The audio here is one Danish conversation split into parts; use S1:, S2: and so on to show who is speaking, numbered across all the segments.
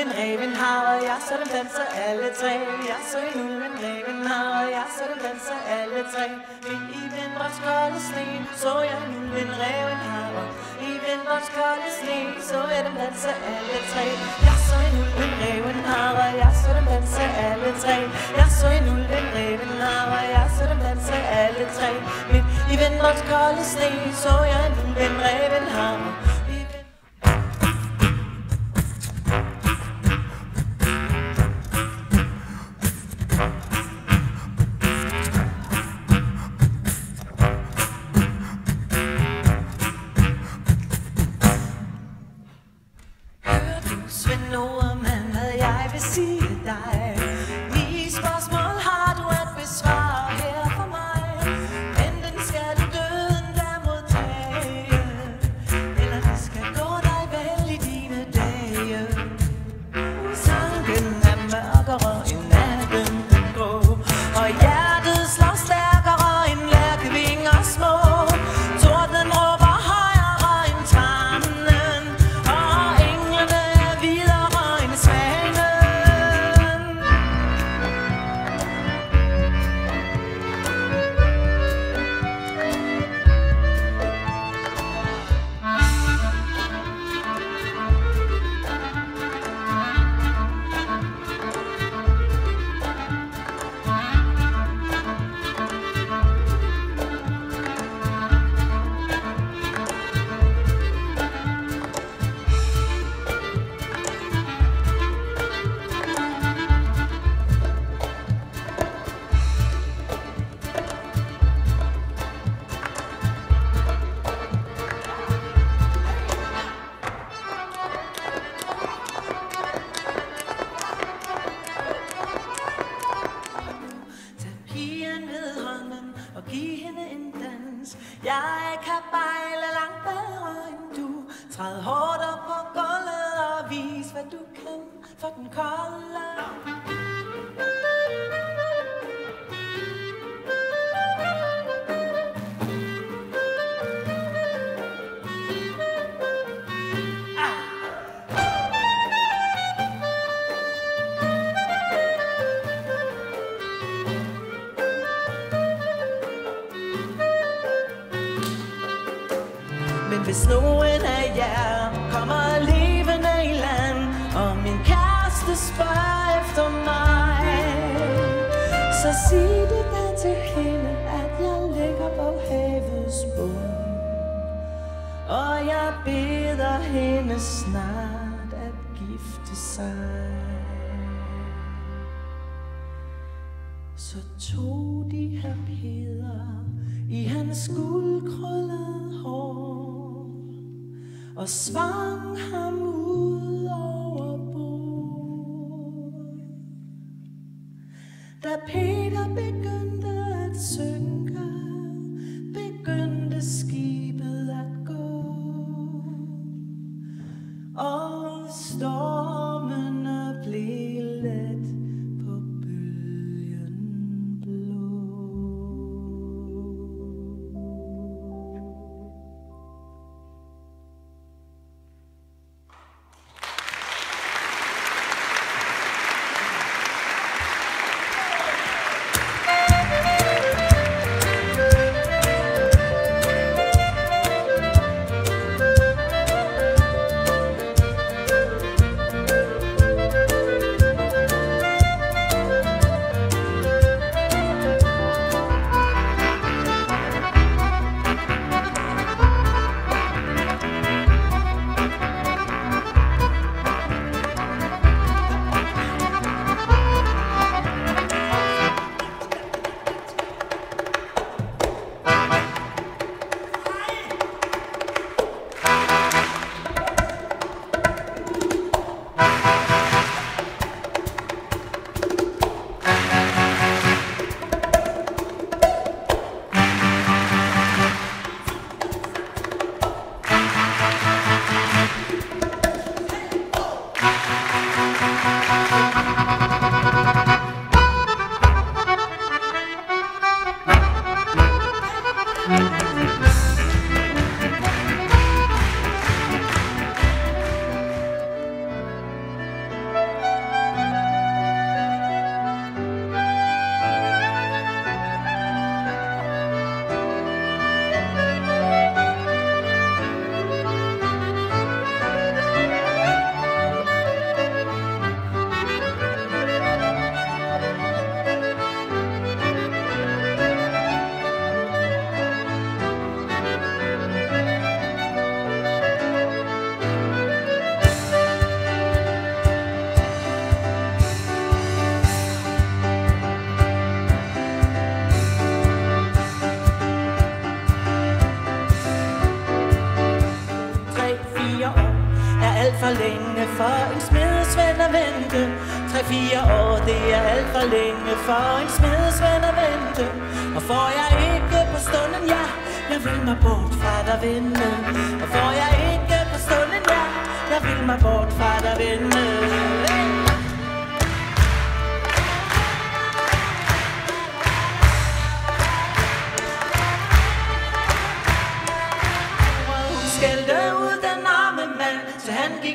S1: ulven, reven har, og jeg så dem danser alle tre. Jeg så en ulven, reven har, og jeg så dem danser alle tre. Midt i vinterens kolde sne, så jeg en ulven, reven har, i vinterens kolde sne, så jeg dem danser alle tre. Jeg så en ulven, reven har, og jeg så dem danser alle tre. Jeg så en ulven, reven har, og jeg så dem danser alle tre. Midt i vinterens kolde sne, så jeg en ulven, reven har, for den kolde. Ah. Men hvis nogen af jer kommer lige beder hende snart at gifte sig. Så tog de her Peder i hans guldkrøllede hår og svang ham ud over bord. Da Peder Smedesvend at vente. Tre-fire år, det er alt for længe for en smedesvend at vente. Og får jeg ikke på stunden, ja, jeg vil mig bort fra dig vinde. Og får jeg ikke på stunden, ja, jeg vil mig bort fra dig vinde.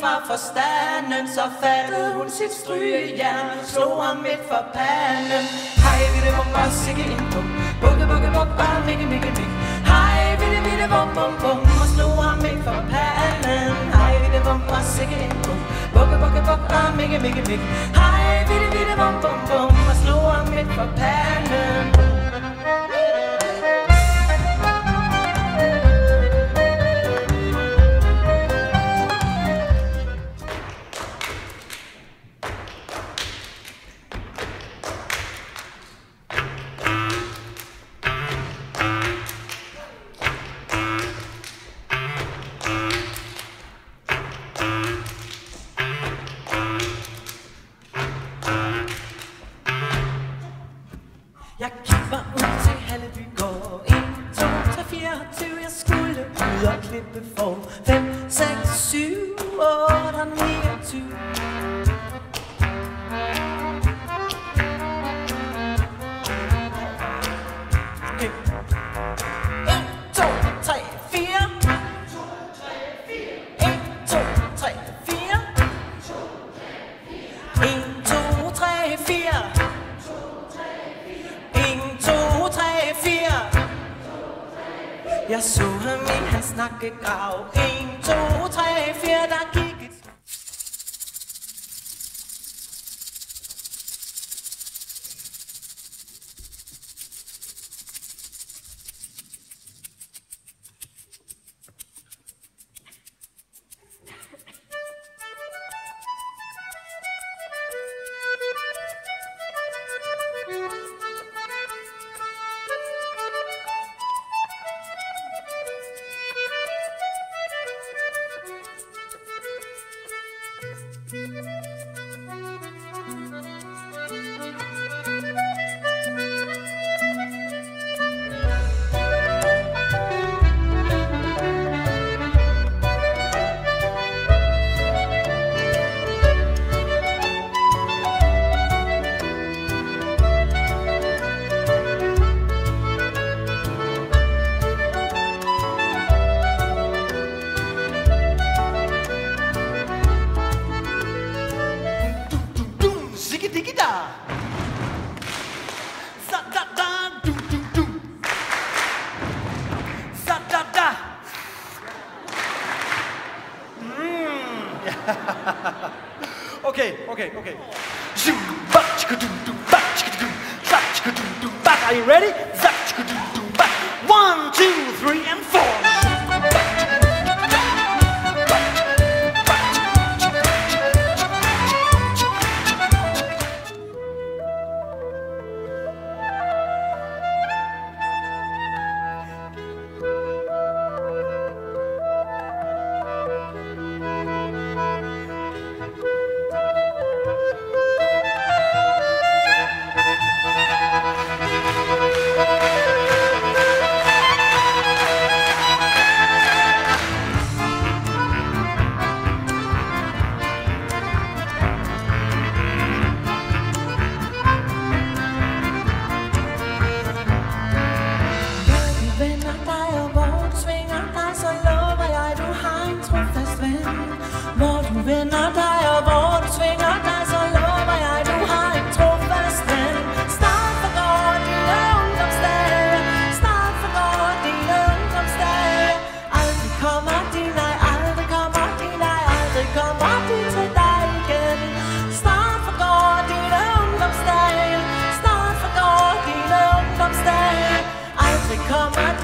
S1: Fra forstanden Så fattede hun sit strygejern Slog ham midt for panden. Hej, vi det bum, bare sikke en bum. Bukke, bukke, buk, bare mikke, mikke, mik Hej, vi det, vi det bum, bum, bum Og slog ham midt for panden. Hej, vi det bum, bare sikke en bum. Bukke, bukke, buk, bare mikke, mikke, mik Hej, vi det, vi det bum, bum, bum Og slog ham midt for panden. Before 5, 6, 7, 8 og 29 Okay. 1, 2, 3, 4 1, 2, 3, 4 1, 2, 3, 4 1, 2, 3, 4 Jeg så ham snakke hans nakkegrav 1, 2, 3, 4 Der gik
S2: Za da da,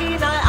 S2: Christina